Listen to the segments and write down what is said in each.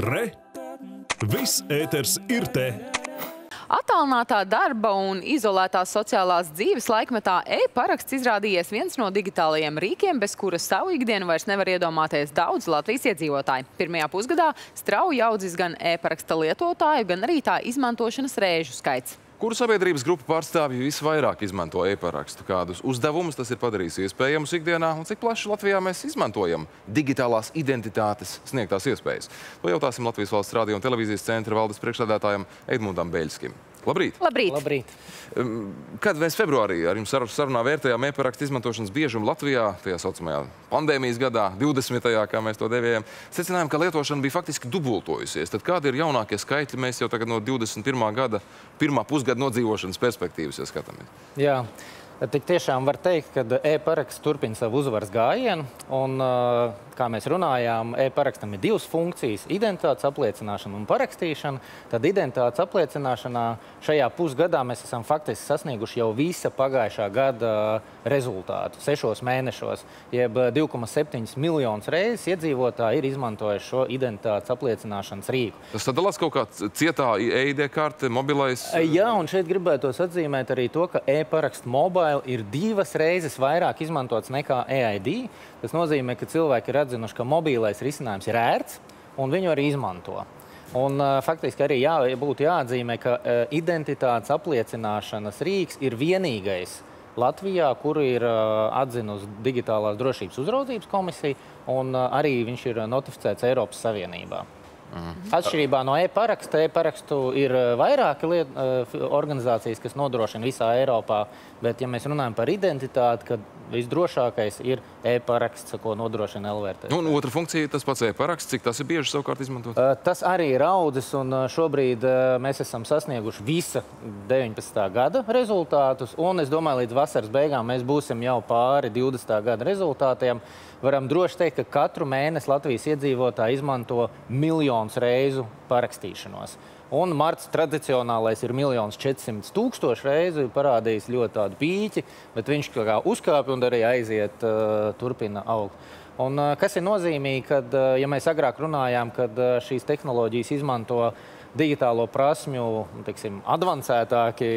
Re! Viss ēters ir te! Atālinātā darba un izolētās sociālās dzīves laikmetā e-paraksts izrādījies viens no digitālajiem rīkiem, bez kura savu ikdienu vairs nevar iedomāties daudz Latvijas iedzīvotāji. Pirmajā pusgadā strauji audzis gan e-paraksta lietotāju, gan arī tā izmantošanas rēžu skaits. Kuru sabiedrības grupu pārstāvji visvairāk izmanto e-parakstu? Kādus uzdevumus tas ir padarījis iespējamus ikdienā un cik plaši Latvijā mēs izmantojam digitālās identitātes sniegtās iespējas? To jautāsim Latvijas valsts radio un televīzijas centra valdes priekšsēdētājam Edmundam Beļskim. Labrīt! Labrīt! Labrīt. Kad mēs februārī ar jums sarunā vērtējām e-parakstu izmantošanas biežumu Latvijā, tajā saucamajā pandēmijas gadā, 20. kā mēs to devējam, secinājām, ka lietošana bija faktiski dubultojusies. Tad kādi ir jaunākie skaitļi? Mēs jau tagad no 21. gada, pirmā pusgada nodzīvošanas perspektīvas ja skatāmies. Jā. Tik tiešām var teikt, ka e-paraksts turpina savu uzvaras gājienu. Un, kā mēs runājām, e-parakstam ir divas funkcijas - identitātes apliecināšana un parakstīšana. Tad identitātes apliecināšanā šajā pusgadā mēs esam faktiski sasnieguši jau visa pagājušā gada rezultātu - sešos mēnešos. Jeb 2,7 miljonus reizes iedzīvotāji ir izmantojuši šo identitātes apliecināšanas rīku. Tas sadalās kaut kā cietā EID karte, mobilais? Jā, un šeit gribētos atzīmēt arī to, ka e-paraksts mobile ir divas reizes vairāk izmantots nekā EID. Tas nozīmē, ka cilvēki ir atzinuši, ka mobilais risinājums ir ērts un viņu arī izmanto. Un, uh, faktiski arī jā, būtu jāatzīmē, ka uh, identitātes apliecināšanas rīks ir vienīgais Latvijā, kuru ir uh, atzinusi Digitālās drošības uzraudzības komisija, un uh, arī viņš ir notificēts Eiropas Savienībā. Mhm. Atšķirībā no e-paraksta, e-parakstu ir vairāki liet, organizācijas, kas nodrošina visā Eiropā. Bet, ja mēs runājam par identitāti, tad visdrošākais ir e-paraksts, ko nodrošina LVRT. Un otra funkcija ir tas pats e-paraksts. Cik tas ir bieži savukārt izmantot? Tas arī ir audzis, un šobrīd mēs esam sasnieguši visa 19. gada rezultātus. Un es domāju, līdz vasaras beigām mēs būsim jau pāri 20. gada rezultātiem. Varam droši teikt, ka katru mēnesi Latvijas iedzīvotāji izmanto miljonus reizu parakstīšanos. Un marts tradicionālais ir 1 400 tūkstoši reizi parādījis ļoti tādu pīķi, bet viņš kā uzkāpj un arī aiziet, uh, turpina augt. Un, uh, kas ir nozīmīgi, kad, uh, ja mēs agrāk runājām, kad uh, šīs tehnoloģijas izmanto digitālo prasmju, teiksim, advancētāki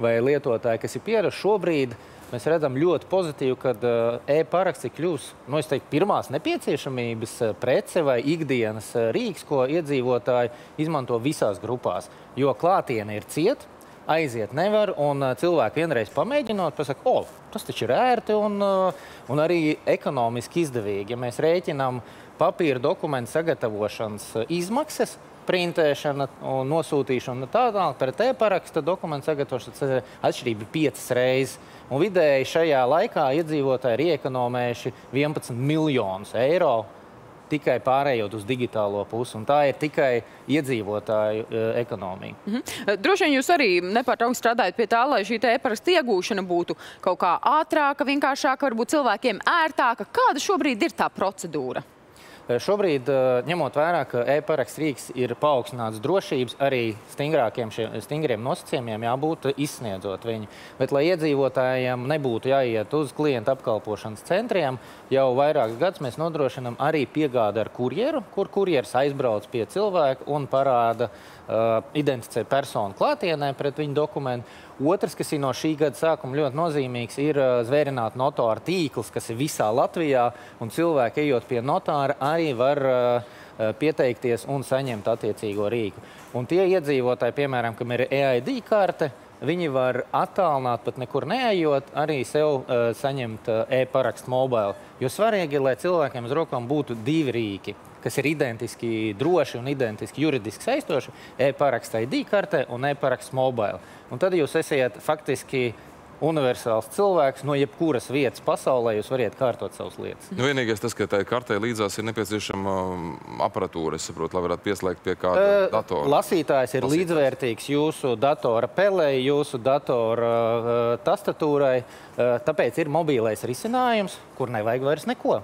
vai lietotāji, kas ir pieraduši šobrīd, mēs redzam ļoti pozitīvi, ka uh, e-paraksts ir kļuvis nu, teiktu, pirmās nepieciešamības prece vai ikdienas rīks, ko iedzīvotāji izmanto visās grupās. Jo klātiene ir cieta, aiziet nevar, un cilvēki vienreiz pamēģinot, pasaka, o, tas taču ir ērti un, un arī ekonomiski izdevīgi. Ja mēs rēķinām papīra dokumentu sagatavošanas izmaksas, printēšana un nosūtīšana tādā pret e-paraksta dokumentu sagatavošanu atšķirība piecas reizes. Un vidēji šajā laikā iedzīvotāji ir iekonomējuši 11 miljonus eiro tikai pārējot uz digitālo pusi. Tā ir tikai iedzīvotāju e, ekonomija. Mm -hmm. Droši vien jūs arī nepārtraukti strādājat pie tā, lai šī e-parasta iegūšana būtu kaut kā ātrāka, vienkāršāka, varbūt cilvēkiem ērtāka. Kāda šobrīd ir tā procedūra? Šobrīd, ņemot vērā, ka e-paraksts rīks ir paaugstināts drošības, arī stingrākiem šie, stingriem nosacījumiem jābūt izsniedzot viņu. Bet, lai iedzīvotājiem nebūtu jāiet uz klienta apkalpošanas centriem, jau vairākus gadus mēs nodrošinām arī piegādi ar kurjeru, kur kurjeris aizbrauc pie cilvēka un parāda, uh, identificē personu klātienē pret viņu dokumentu. Otrs, kas ir no šī gada sākuma ļoti nozīmīgs, ir zvērināta notāra tīkls, kas ir visā Latvijā. Cilvēki, ejot pie notāra, arī var pieteikties un saņemt attiecīgo rīku. Un tie iedzīvotāji, piemēram, kam ir EID karte, viņi var attālināt, pat nekur neejot, arī sev uh, saņemt uh, e-parakstu mobile. Jo svarīgi ir, lai cilvēkiem uz rokām būtu divi rīki, kas ir identiski droši un identiski juridiski saistoši - e-paraksta ID kartē un e-paraksts mobile. Un tad jūs esat faktiski universāls cilvēks no jebkuras vietas pasaulē, jūs varat kārtot savas lietas. Nu, vienīgais tas, ka tai kartē līdzās ir nepieciešama um, aparatūra, es saprotu, lai varētu pieslēgt pie kāda uh, datora. Lasītājs ir Lasītājs. līdzvērtīgs jūsu datora pelei, jūsu datora uh, tastatūrai, uh, tāpēc ir mobīlais risinājums, kur nevajag vairs neko.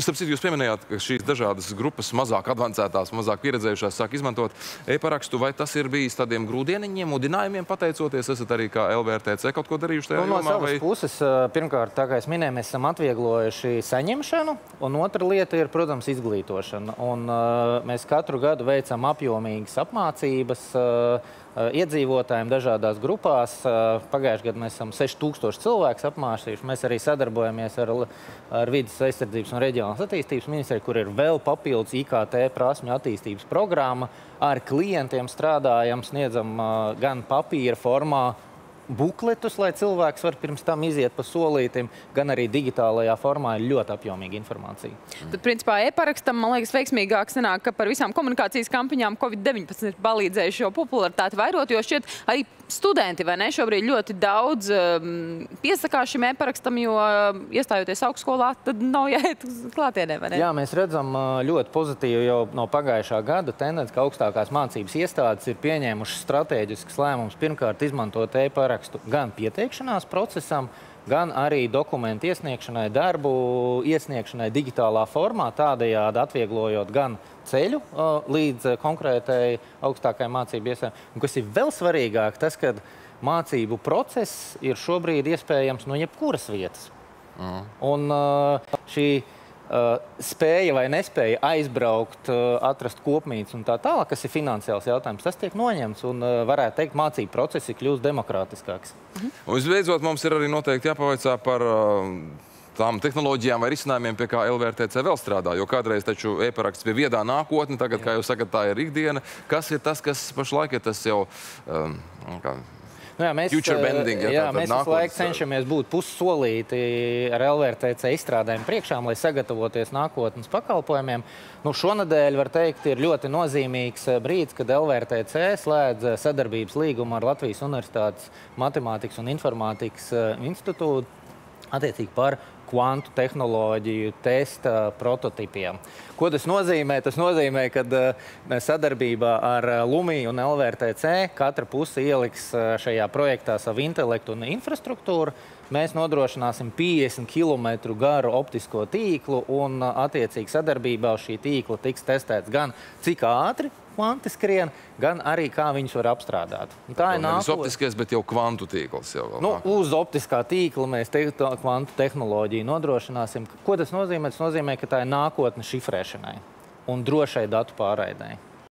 Starp citu, jūs pieminējāt, ka šīs dažādas grupas, mazāk avansētās, mazāk pieredzējušās, sāk izmantot e-parakstu. Vai tas ir bijis tādiem grūdieniņiem, mudinājumiem pateicoties? Esat arī kā LVRTC kaut ko darījuši tajā Nu, no jomā? savas Vai... puses, pirmkārt, tā kā es minēju, mēs esam atvieglojuši saņemšanu, un otra lieta ir, protams, izglītošana. Un, mēs katru gadu veicam apjomīgas apmācības iedzīvotājiem dažādās grupās. Uh, Pagājušajā gadā mēs esam 6000 cilvēkus apmācījuši. Mēs arī sadarbojamies ar, ar Vides aizsardzības un reģionālās attīstības ministriju, kur ir vēl papildus IKT prasmju attīstības programma. Ar klientiem strādājam, sniedzam uh, gan papīra formā, bukletus, lai cilvēks var pirms tam iziet pa solītim, gan arī digitālajā formā ir ļoti apjomīga informācija. Tad, principā, e-parakstam, man liekas, veiksmīgāk sanāk, ka par visām komunikācijas kampaņām Covid-19 ir palīdzējuši šo popularitāti vairot, jo šķiet arī studenti, vai ne, šobrīd ļoti daudz um, piesakās šim e-parakstam, jo um, iestājoties augstskolā, tad nav jāiet klātienē, vai ne? Jā, mēs redzam ā, ļoti pozitīvi jau no pagājušā gada tendenci, ka augstākās mācības iestādes ir pieņēmušas strateģiskus lēmumus pirmkārt izmantot e-parakstu gan pieteikšanās procesam, gan arī dokumentu iesniegšanai, darbu iesniegšanai digitālā formā, tādējādi atvieglojot gan ceļu līdz konkrētai augstākajai mācību iestādē. Un kas ir vēl svarīgāk, tas, ka mācību process ir šobrīd iespējams no jebkuras vietas. Un uh, šī spēja vai nespēja aizbraukt, uh, atrast kopmītnes un tā tālāk, kas ir finansiāls jautājums, tas tiek noņemts un uh, varētu teikt, mācību procesi kļūst demokrātiskāks. Un visbeidzot, mums ir arī noteikti jāpavaicā par uh, tām tehnoloģijām vai risinājumiem, pie kā LVRTC vēl strādā. Jo kādreiz taču e-paraksts bija viedā nākotne, tagad, kā jūs sakat, tā ir ikdiena. Kas ir tas, kas pašlaik ir tas jau um, kā, Nu, jā, mēs, Future uh, bending, jā, tātad mēs visu laiku cenšamies būt pussolīti ar LVRTC izstrādājumu priekšām, lai sagatavoties nākotnes pakalpojumiem. Nu, šonadēļ, var teikt, ir ļoti nozīmīgs uh, brīdis, kad LVRTC slēdz uh, sadarbības līgumu ar Latvijas Universitātes Matemātikas un Informātikas institūtu attiecīgi par kvantu tehnoloģiju testa prototipiem. Ko tas nozīmē? Tas nozīmē, ka uh, sadarbībā ar uh, Lumiju un LVRTC katra puse ieliks uh, šajā projektā savu intelektu un infrastruktūru. Mēs nodrošināsim 50 km garu optisko tīklu, un attiecīgi sadarbībā uz šī tīkla tiks testēts gan cik ātri kvanti skrien, gan arī kā viņus var apstrādāt. Un tā ir nevis nākotne. optiskais, bet jau kvantu tīkls. Jau vēl Nu, uz optiskā tīkla mēs te, kvantu tehnoloģiju nodrošināsim. Ko tas nozīmē? Tas nozīmē, ka tā ir nākotne šifrēšanai un drošai datu pārraidēji.